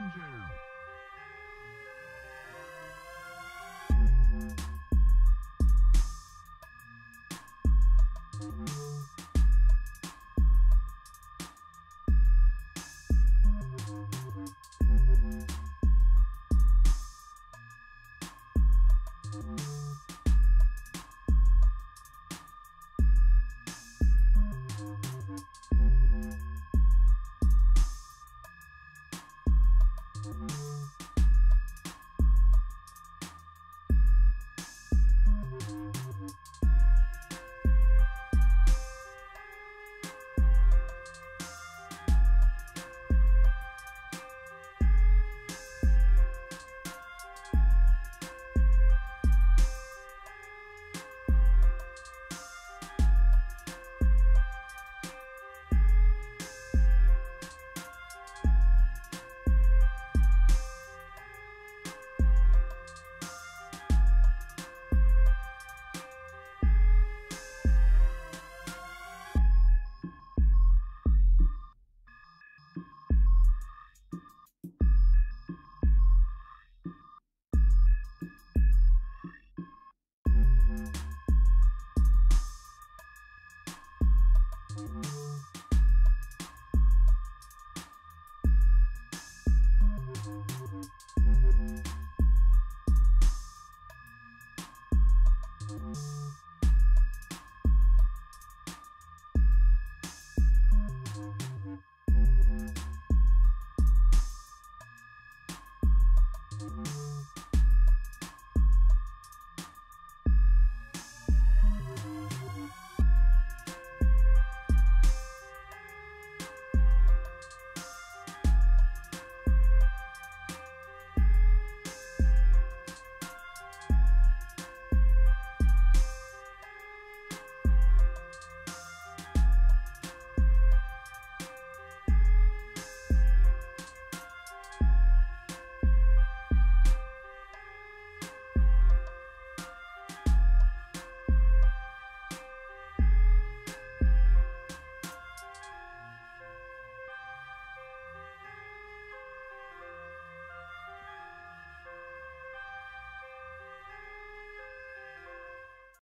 Danger!